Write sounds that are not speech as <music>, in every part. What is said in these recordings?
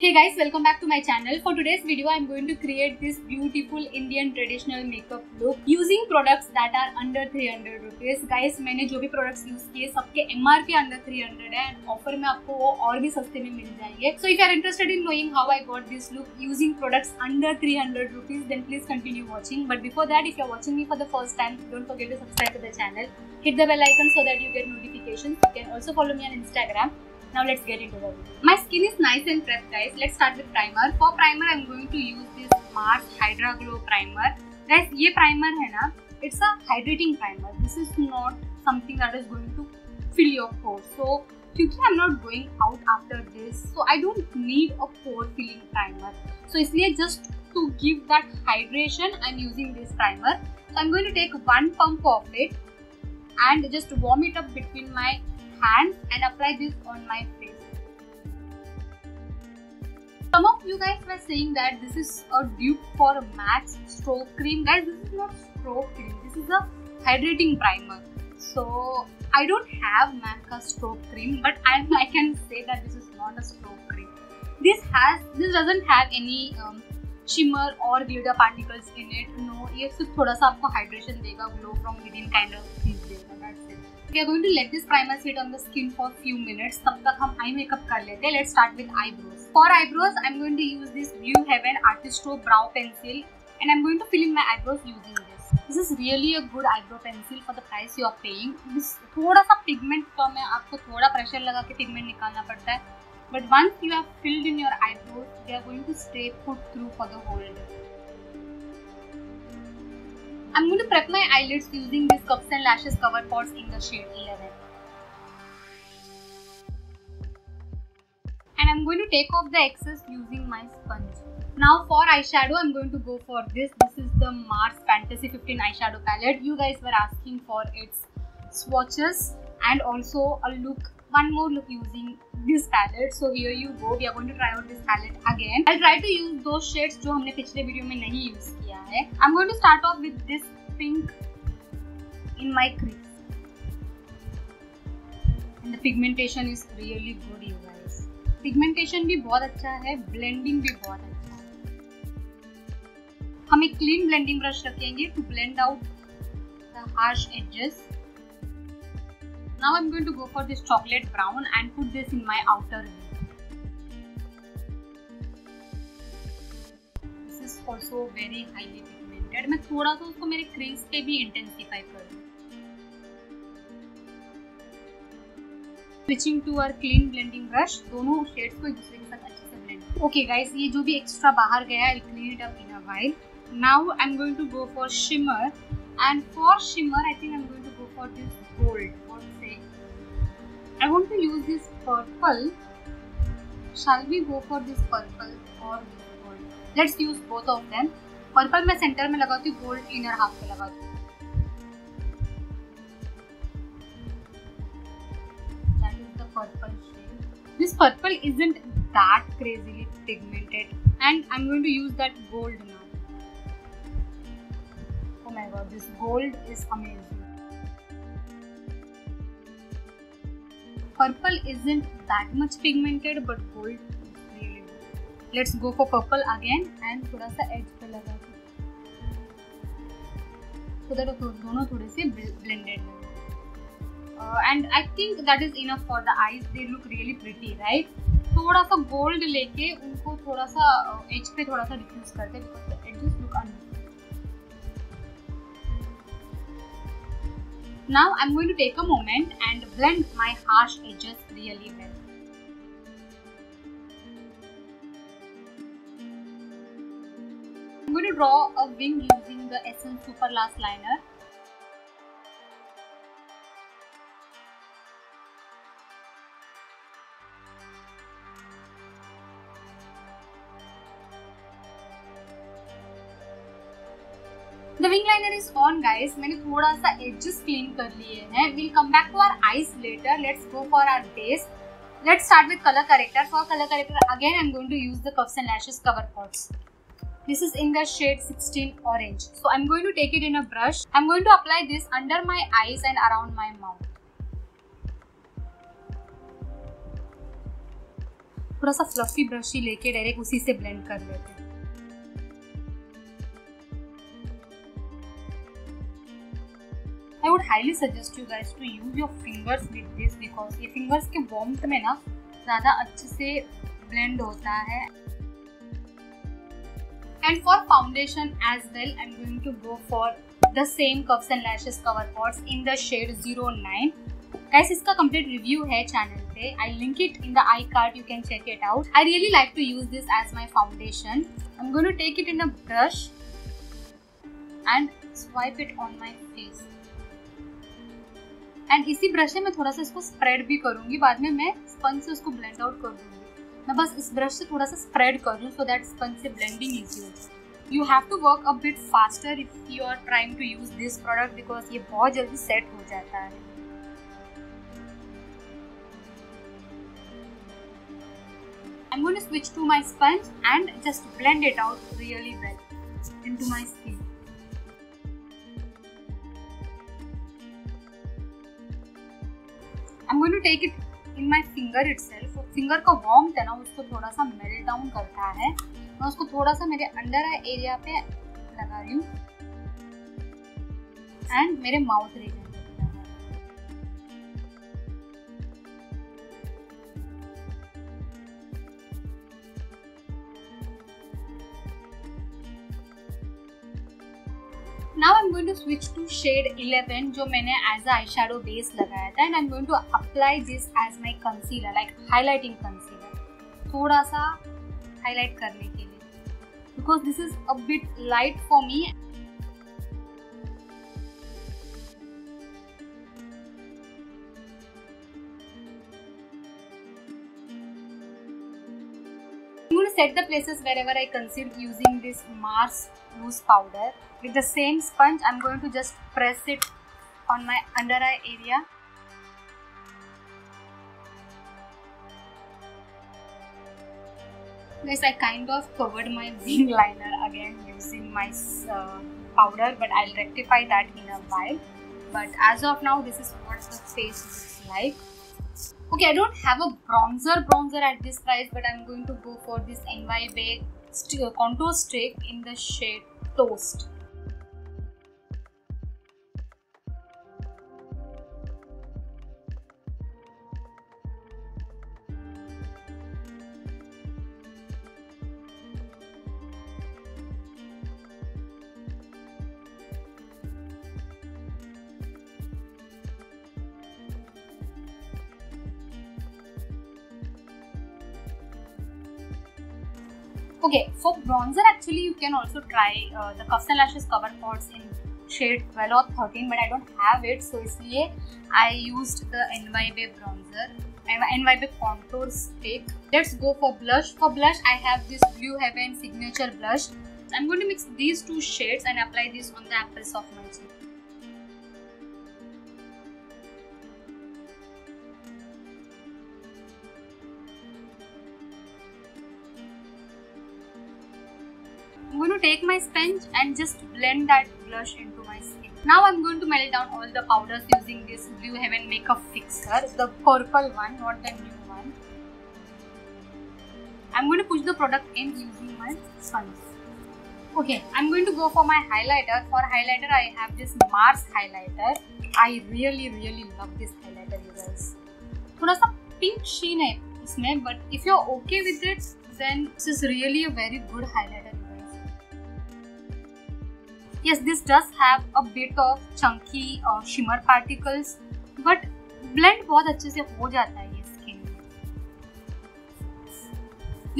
Hey guys, welcome back to my channel. For today's video, I'm going to create this beautiful Indian traditional makeup look using products that are under 300 rupees. Guys, मैंने जो भी products use किए सबके MRP under 300 है and offer में आपको वो और भी सस्ते में मिल जाएंगे. So if you are interested in knowing how I got this look using products under 300 rupees, then please continue watching. But before that, if you are watching me for the first time, don't forget to subscribe to the channel. Hit the bell icon so that you get notifications. You can also follow me on Instagram. Now let's get into the video. My skin is nice and prepped guys. Let's start with primer. For primer I'm going to use this Mars Hydra Glow Primer. Guys ये primer है ना it's a hydrating primer. This is not something that is going to fill your pores. So क्योंकि I'm not going out after this so I don't need a pore filling primer. So इसलिए just to give that hydration I'm using this primer. So I'm going to take one pump of it and just warm it up between my hands and apply this on my face. Some of you guys were saying that this is a dupe for MAC's stroke cream. Guys, this is not stroke cream. This is a hydrating primer. So I don't have MAC stroke cream, but I, <laughs> I can say that this is not a stroke cream. This has this doesn't have any um, shimmer or glitter particles in it. No, ये सिर्फ थोड़ा सा आपको hydration देगा, glow from within kind of चीज देगा. That's it. We are going to let this primer sit on the skin for few minutes. तब तक हम eye makeup कर लेते हैं. Let's start with eyebrows. For eyebrows, I'm going to use this Blue Heaven Artisto Brow Pencil and I'm going to fill in my eyebrows using this. This is really a good eyebrow pencil for the price you are paying. This थोड़ा सा pigment कम है, आपको थोड़ा pressure लगा के pigment निकालना पड़ता है. But once you have filled in your eyebrows, they are going to stay put through for the whole day. I'm going to prep my eyelids using this Cups and Lashes Cover Pots in the shade 11. And I'm going to take off the excess using my sponge. Now for eyeshadow, I'm going to go for this. This is the Mars Fantasy 15 eyeshadow palette. You guys were asking for its swatches and also a look, one more look using this palette. So here you go. We are going to try out this palette again. I'll try to use those shades जो हमने पिछले video में नहीं use किया है. I'm going to start off with this pink in my crease. And the pigmentation is really good, you guys. Pigmentation भी बहुत अच्छा है, blending भी बहुत अच्छा है. हम एक clean blending brush रखेंगे to blend out the harsh edges. Now I'm going to go for this chocolate brown and put this in my outer lid. This is also very highly pigmented. मैं थोड़ा सा उसको मेरे crease पे भी intensify कर दूँ switching to our clean blending brush दोनों शेड्स को एक दूसरे के साथ अच्छे से ब्लेंड ओके गाइस ये जो भी एक्स्ट्रा बाहर गया I clean it up in a while now I am going to go for shimmer and for shimmer I think I am going To go for this gold I want to use this purple. Shall we go for this purple or this gold? Let's use both of them. Purple मैं center में लगाती हूँ, gold inner half पे लगाती हूँ. That is the purple shade. This purple isn't that crazily pigmented, and I'm going to use that gold now. Oh my god, this gold is amazing. Purple isn't that much pigmented but gold really good. Let's go for purple again and थोड़ा सा edge पे लगा के so that दोनों थोड़े से blended लगे. Uh, and I think that is enough for the eyes. They look really pretty, right? थोड़ा सा gold लेके उनको थोड़ा सा edge पे थोड़ा सा diffuse करते because Now I'm going to take a moment and blend my harsh edges really well. I'm going to draw a wing using the Essence Super Last Liner. Eyeliner is on guys मैंने थोड़ा सा edges clean कर लिए हैं. Will come back to our eyes later let's go for our base let's start with colour corrector for colour corrector again I am going to use the cuffs and lashes cover pots this is in the shade 16 orange so I am going to take it in a brush I am going to apply this under my eyes and around my mouth थोड़ा सा fluffy brush ही लेके direct उसी से blend कर लेते हैं। Would highly suggest you guys to use your fingers with this because ये फिंगर्स के वॉम्थ में ना ज़्यादा अच्छे से ब्लेंड होता है। And for foundation as well I am going to go for the same cups and lashes cover pots in the shade zero nine guys इसका कंप्लीट रिव्यू है चैनल पे। I link it in the I card you can check it out I really like to use this as my foundation I am going to take it in a brush and swipe it on my face and इसी brush से मैं थोड़ा सा इसको spread भी करूँगी। बाद में मैं स्पंज से उसको ब्लेंड आउट कर दूँगी। मैं बस इस ब्रश से थोड़ा सा स्प्रेड कर दूँ सो दैट स्पंज से ब्लेंडिंग इजी हो you have to work a bit faster if you are trying to use this product because ये बहुत जल्दी सेट हो जाता है। I'm going to switch to my sponge and just blend it out really well into my skin. I'm to take it in in finger itself finger का warm है ना, उसको थोड़ा सा मेल्ट डाउन करता है। मैं उसको थोड़ा सा मेरे अंडर आई एरिया पे लगा रही हूँ। एंड मेरे mouth region now I am going to switch to 11 जो मैंने एज आई शेडो बेस लगाया था I am going to apply this as my concealer like highlighting concealer थोड़ा सा हाईलाइट करने के लिए। Because this is a bit light for me I'm going to set the places wherever I conceal using this Mars loose powder. With the same sponge, I'm going to just press it on my under eye area. Guys, I kind of covered my <laughs> wing liner again using my uh, powder, but I'll rectify that in a while. But as of now, this is what the face looks like. Okay, I don't have a bronzer bronzer at this price, but I'm going to go for this st contour stick in the shade Toast. Okay, for bronzer actually you can also try uh, the Cuffs and Lashes cover pots in shade 12 or 13 but I don't have it so इसलिए I used the NYB bronzer NYB contour stick. Let's go for blush. For blush I have this Blue Heaven signature blush. I'm going to mix these two shades and apply this on the apples of my cheek. I'm going to take my sponge and just blend that blush into my skin. Now I'm going to melt down all the powders using this Blue Heaven Makeup Fixer, the purple one, not the new one. I'm going to push the product in using my sponge. Okay, I'm going to go for my highlighter. For highlighter, I have this Mars highlighter. I really really love this highlighter, you guys. थोड़ा सा pink sheen है इसमें, but if you're okay with it, then this is really a very good highlighter. Yes this does have a bit of chunky uh, shimmer particles but blend बहुत अच्छे से हो जाता है ये skin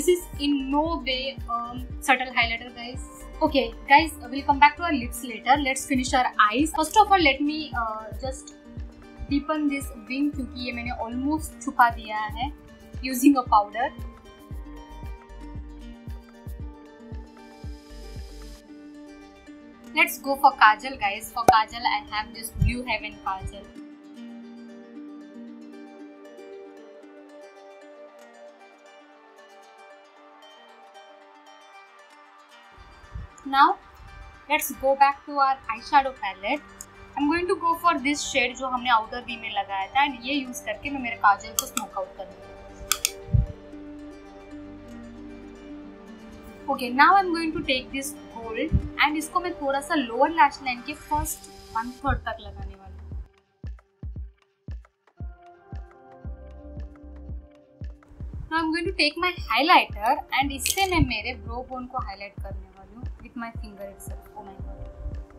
is in no way um, subtle highlighter guys okay guys we'll come back to our lips later let's finish our eyes first of all let me uh, just deepen this wing क्योंकि ये मैंने almost छुपा दिया है using a powder Let's go for Kajal guys. For Kajal I have this Blue Heaven Kajal. Now let's go back to our eyeshadow palette. I'm going to go for this shade जो हमने outer V में लगाया था and ये use करके मैं मेरे काजल को smoke out करूँगी okay now I am going to take this gold and इसको मैं थोड़ा सा लोअर लैश लाइन के फ़र्स्ट वन थर्ड तक लगाने वाली हूँ Now I'm going to take my highlighter and इससे मैं मेरे ब्रो बोन को हाईलाइट करने वाली हूँ with my finger itself. Oh my god,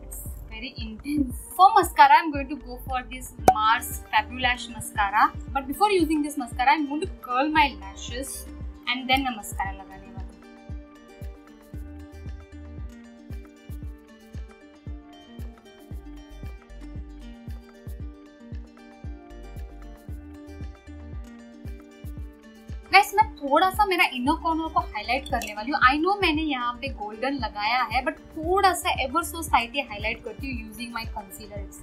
it's very intense. For mascara, I'm going to go for this Mars Fabulash mascara. But before using this mascara, I'm going to curl my lashes and then मैं mascara लगाने guys थोड़ा सा मेरा inner corner को highlight करने वाली हूँ। I know मैंने यहाँ पे गोल्डन लगाया है बट थोड़ा सा एवर सो साइटी हाईलाइट करती हूँ using my concealer it's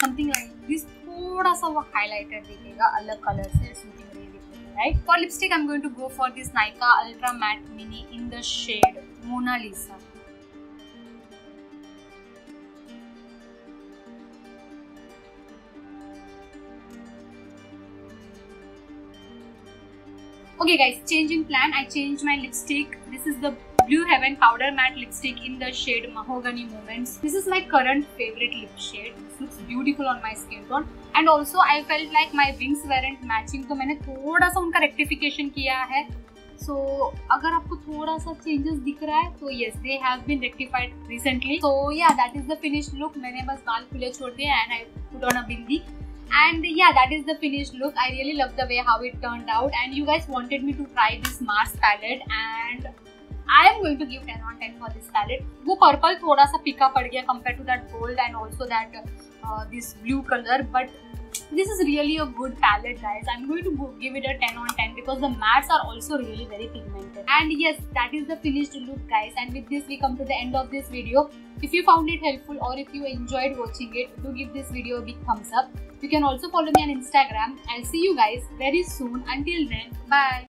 something like this थोड़ा सा वो हाईलाइटर दिखेगा, अलग कलर से suiting right for lipstick I am going to go for this Nykaa ultra matte mini in the shade Mona Lisa Okay guys, change in plan. I changed my lipstick. This is the Blue Heaven Powder Matte Lipstick in the shade Mahogany Moments. This is my current favorite lip shade. This looks beautiful on my skin tone. And also I felt like my wings weren't matching तो मैंने थोड़ा सा उनका rectification किया है so, अगर आपको थोड़ा सा चेंजेस दिख रहा है तो yes they have been rectified recently so yeah that is the finish look मैंने बस बाल खुले छोड़ दिए and I put on a bindi and yeah that is the finished look i really love the way how it turned out and you guys wanted me to try this mars palette and I am going to give 10 on 10 for this palette. वो purple थोड़ा सा पीका पड़ गया compared to that gold and also that uh, this blue color but this is really a good palette guys. I'm going to give it a 10 on 10 because the mattes are also really very pigmented. And yes that is the finished look guys. And with this we come to the end of this video. If you found it helpful or if you enjoyed watching it do give this video a big thumbs up. You can also follow me on instagram. I'll see you guys very soon. Until then bye